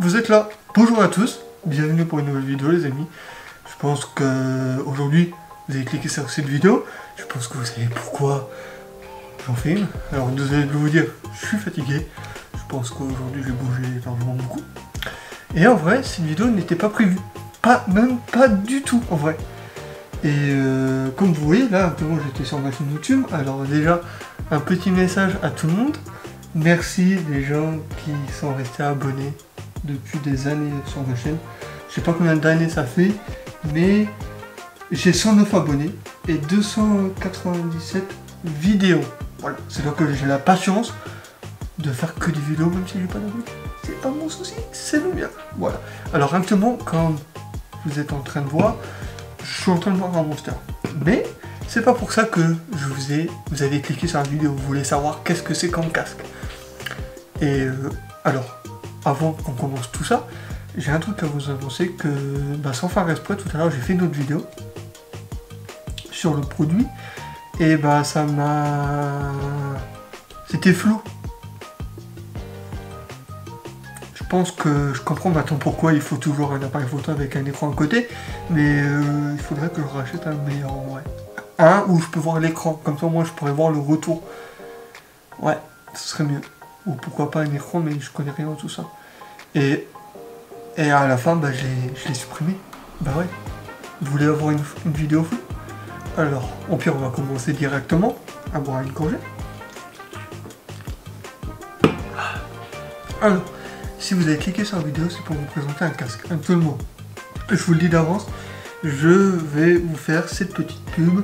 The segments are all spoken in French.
vous êtes là. Bonjour à tous, bienvenue pour une nouvelle vidéo les amis. Je pense que aujourd'hui vous avez cliqué sur cette vidéo. Je pense que vous savez pourquoi j'en une. Alors vous allez vous dire, je suis fatigué. Je pense qu'aujourd'hui j'ai bougé énormément beaucoup. Et en vrai, cette vidéo n'était pas prévue. Pas, même pas du tout en vrai. Et euh, comme vous voyez, là, actuellement j'étais sur ma chaîne YouTube. Alors déjà, un petit message à tout le monde. Merci les gens qui sont restés abonnés depuis des années sur ma chaîne. Je sais pas combien d'années ça fait, mais j'ai 109 abonnés et 297 vidéos. Voilà, c'est donc que j'ai la patience de faire que des vidéos même si j'ai pas d'abonnés. C'est pas mon souci, c'est le mien. Voilà. Alors actuellement, quand vous êtes en train de voir, je suis en train de voir un monster. Mais c'est pas pour ça que je vous ai, vous avez cliqué sur la vidéo. Vous voulez savoir qu'est-ce que c'est comme casque. Et euh, alors, avant qu'on commence tout ça, j'ai un truc à vous annoncer que, bah, sans faire exprès, tout à l'heure j'ai fait une autre vidéo sur le produit et bah ça m'a... C'était flou. Je pense que je comprends maintenant pourquoi il faut toujours un appareil photo avec un écran à côté, mais euh, il faudrait que je rachète un meilleur, ouais. Un où je peux voir l'écran, comme ça moi je pourrais voir le retour. Ouais, ce serait mieux ou pourquoi pas un écran, mais je connais rien de tout ça. Et, et à la fin, bah, je l'ai supprimé. Bah ouais. Vous voulez avoir une, vidéo floue Alors, au pire, on va commencer directement à boire une congé. Alors, si vous avez cliqué sur la vidéo, c'est pour vous présenter un casque. Actuellement, je vous le dis d'avance, je vais vous faire cette petite pub.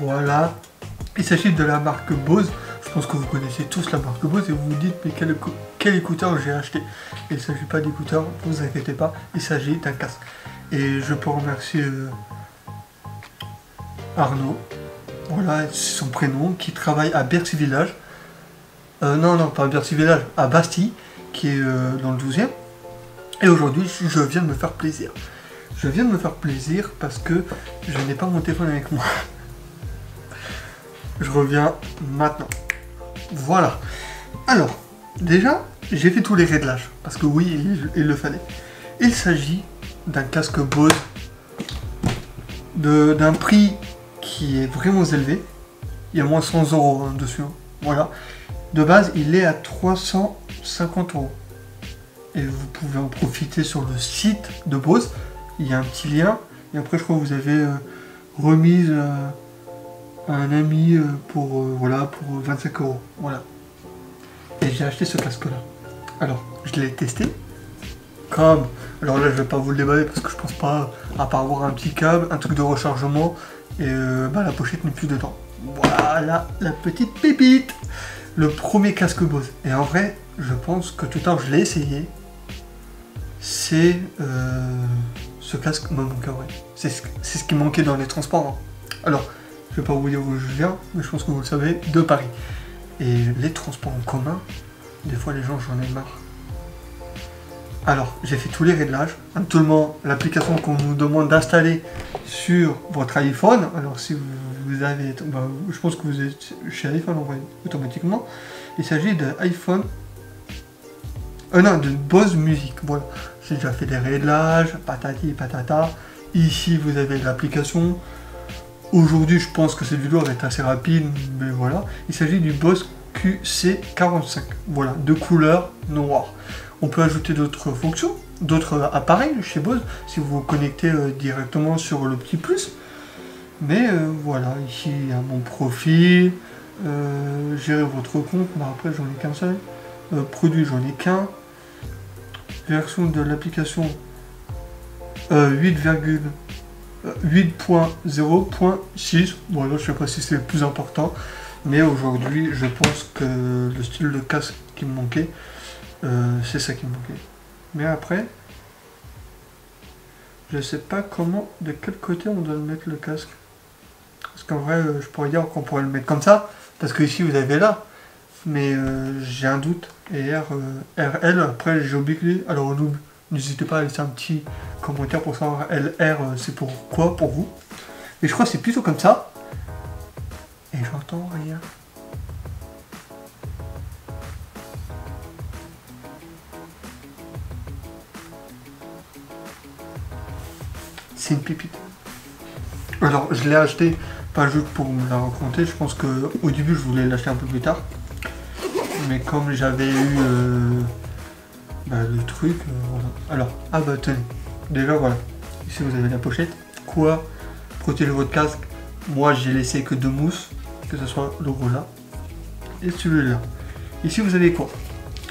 Voilà. Il s'agit de la marque Bose. Que vous connaissez tous la marque Bose et vous vous dites mais quel, quel écouteur j'ai acheté? il ne s'agit pas d'écouteur, vous inquiétez pas, il s'agit d'un casque. Et je peux remercier euh, Arnaud, voilà, c'est son prénom, qui travaille à Bercy Village. Euh, non, non, pas à Bercy Village, à Bastille, qui est euh, dans le 12e. Et aujourd'hui, je viens de me faire plaisir. Je viens de me faire plaisir parce que je n'ai pas mon téléphone avec moi. Je reviens maintenant. Voilà. Alors, déjà, j'ai fait tous les réglages, parce que oui, il, le fallait. Il s'agit d'un casque Bose d'un prix qui est vraiment élevé. Il y a moins 100 euros hein, dessus. Hein. Voilà. De base, il est à 350 euros. Et vous pouvez en profiter sur le site de Bose. Il y a un petit lien. Et après, je crois que vous avez euh, remise... Euh, un ami euh, pour, euh, voilà, pour 25 euros. Voilà. Et j'ai acheté ce casque-là. Alors, je l'ai testé. Comme, alors là, je vais pas vous le déballer parce que je pense pas, à part avoir un petit câble, un truc de rechargement, et euh, bah, la pochette n'est plus dedans. Voilà, la petite pépite Le premier casque Bose. Et en vrai, je pense que tout à l'heure, je l'ai essayé. C'est... ce casque me manquait, ouais. C'est ce, qui manquait dans les transports. Hein. Alors, je vais pas vous dire où je viens, mais je pense que vous le savez, de Paris. Et les transports en commun, des fois les gens j'en ai marre. Alors, j'ai fait tous les réglages. Actuellement, l'application qu'on nous demande d'installer sur votre iPhone, alors si vous, avez, bah, je pense que vous êtes chez iPhone, on automatiquement. Il s'agit de iPhone, euh, non, de Bose Music. Voilà, j'ai déjà fait des réglages, patati patata. Ici, vous avez l'application. Aujourd'hui, je pense que cette vidéo va être assez rapide, mais voilà. Il s'agit du Boss QC45. Voilà, de couleur noire. On peut ajouter d'autres fonctions, d'autres appareils chez Bose, si vous vous connectez euh, directement sur le petit plus. Mais euh, voilà, ici il y a mon profil, euh, gérer votre compte, mais après j'en ai qu'un seul. produit, j'en ai qu'un. Version de l'application 8, 8.0.6. Voilà, je sais pas si c'est le plus important, mais aujourd'hui, je pense que le style de casque qui me manquait, euh, c'est ça qui me manquait. Mais après, je sais pas comment, de quel côté on doit mettre le casque. Parce qu'en vrai, euh, je pourrais dire qu'on pourrait le mettre comme ça, parce que ici vous avez là, mais euh, j'ai un doute. Et R, RL, après j'ai oublié, alors on oublie N'hésitez pas à laisser un petit commentaire pour savoir LR, euh, c'est pour quoi pour vous. Et je crois que c'est plutôt comme ça. Et j'entends rien. C'est une pépite. Alors, je l'ai acheté pas juste pour me la raconter. Je pense que au début, je voulais l'acheter un peu plus tard. Mais comme j'avais eu euh, bah, le truc, euh. Alors, ah bah tenez. Déjà, voilà. Ici, vous avez la pochette. Quoi? Protéger votre casque. Moi, j'ai laissé que deux mousses. Que ce soit le gros là et celui-là. Ici, vous avez quoi?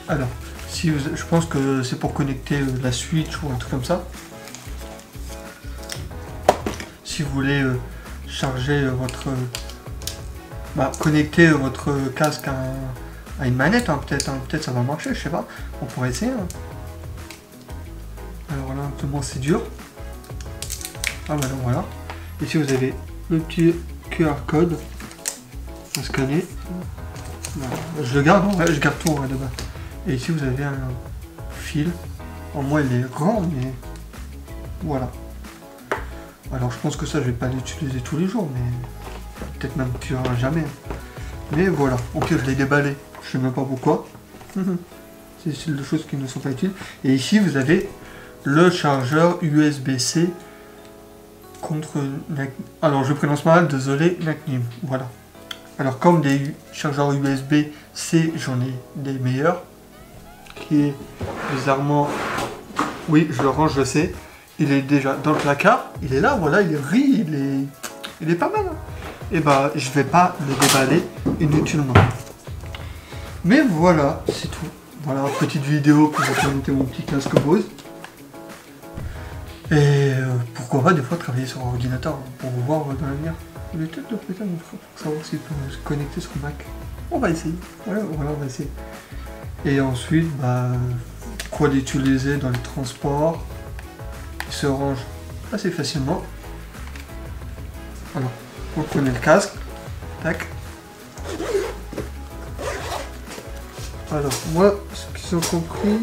Alors, si vous, je pense que c'est pour connecter euh, la Switch ou un truc comme ça. Si vous voulez euh, charger votre... Bah, connecter votre casque à, une manette, hein, peut-être hein, peut-être ça va marcher, je sais pas. On pourrait essayer. Hein. Alors là, moment c'est dur. Ah bah non, voilà. Ici, vous avez le petit QR code à scanner. Je le garde, je garde tout de bas. Et ici vous avez un fil. En moins il est grand, mais voilà. Alors je pense que ça je vais pas l'utiliser tous les jours, mais peut-être même tu jamais. Mais voilà, ok je l'ai déballé, je sais même pas pourquoi. C'est des choses qui ne sont pas utiles. Et ici vous avez le chargeur USB-C contre... Alors je prononce mal, désolé, NACNIM. Voilà. Alors comme des chargeurs USB-C, j'en ai des meilleurs. Qui est bizarrement... Oui, je le range, je sais. Il est déjà dans le placard. Il est là, voilà, il est ri, il est, il est pas mal. Et hein. eh bah, ben, je vais pas le déballer inutilement. Mais voilà, c'est tout. Voilà, petite vidéo pour vous présenter mon petit casque Bose. Et euh, pourquoi pas des fois travailler sur ordinateur pour vous voir dans l'avenir. Est peut-être un pour savoir s'il peut se connecter sur Mac. On va essayer. Voilà, voilà, on va essayer. Et ensuite, bah, quoi l'utiliser dans les transports. Il se range assez facilement. Alors, on connaît le casque. Tac. Alors, moi, ce qu'ils ont compris.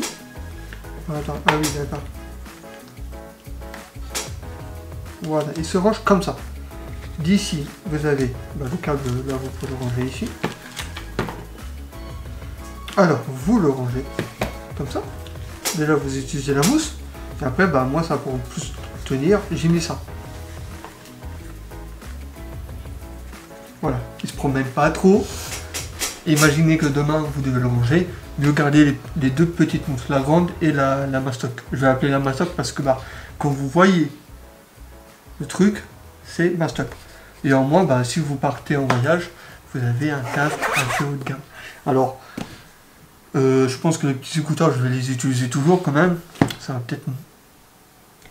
Attends, ah oui, d'accord. Voilà, il se range comme ça. D'ici, vous avez bah, le câble, là vous pouvez le ranger ici. Alors, vous le rangez comme ça. Déjà, vous utilisez la mousse. Et après, bah, moi, ça pour plus tenir, j'ai mis ça. Voilà, il se promène pas trop. Imaginez que demain, vous devez le ranger. Mieux garder les, deux petites mousses, la grande et la, la mastoc. Je vais appeler la mastoc parce que, bah, quand vous voyez le truc, c'est mastoc. Et en moins, bah, si vous partez en voyage, vous avez un casque assez haut de gamme. Alors, euh, je pense que les petits écouteurs, je vais les utiliser toujours quand même. Ça va peut-être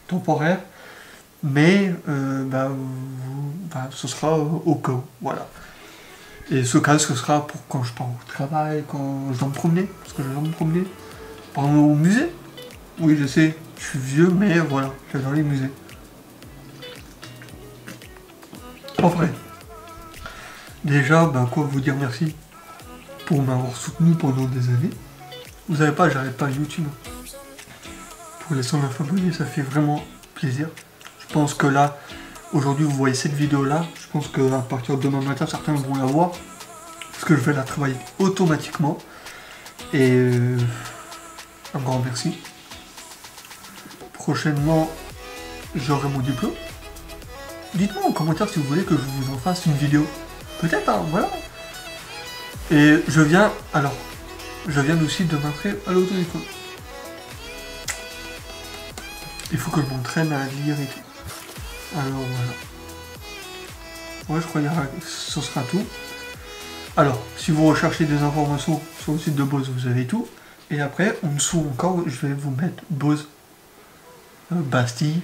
temporaire. Mais euh, bah, bah, ce sera au cas où. Voilà. Et ce casque, sera pour quand je pars au travail, quand je dois me promener. Parce que je dois me promener. Par au musée. Oui, je sais, je suis vieux, mais voilà, j'adore les musées. En vrai. Déjà, ben, quoi vous dire merci pour m'avoir soutenu pendant des années. Vous savez pas, j'arrête pas YouTube. Pour les 109 abonnés, ça fait vraiment plaisir. Je pense que là, aujourd'hui, vous voyez cette vidéo-là. Je pense qu'à partir de demain matin, certains vont la voir. Parce que je vais la travailler automatiquement. Et euh, un grand merci. Prochainement, j'aurai mon diplôme. Dites-moi en commentaire si vous voulez que je vous en fasse une vidéo. Peut-être, hein, voilà. Et je viens, alors, je viens aussi de m'inscrire à lauto Il faut que je m'entraîne à lire et tout. Alors voilà. Ouais, je crois que ce sera tout. Alors, si vous recherchez des informations sur le site de Bose, vous avez tout. Et après, en dessous encore, je vais vous mettre Bose euh, Bastille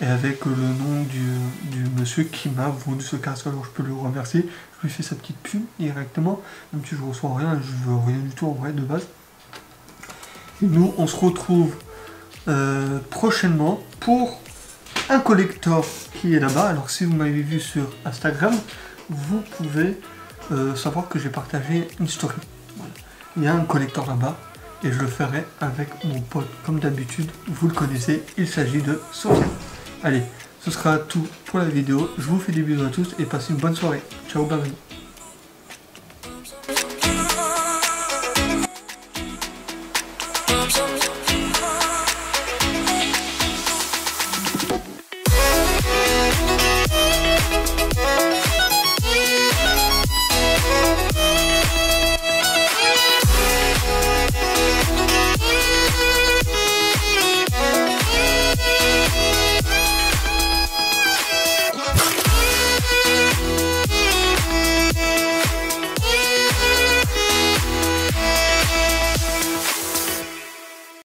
et avec le nom du, monsieur qui m'a vendu ce casque. Alors je peux le remercier, je lui fais sa petite pub directement, même si je reçois rien, je veux rien du tout en vrai de base. Et nous, on se retrouve euh, prochainement pour un collector qui est là-bas. Alors si vous m'avez vu sur Instagram, vous pouvez euh, savoir que j'ai partagé une story. Il y a un collector là-bas et je le ferai avec mon pote comme d'habitude. Vous le connaissez, il s'agit de Sophia. Allez, ce sera tout pour la vidéo. Je vous fais des bisous à tous et passez une bonne soirée. Ciao, bye.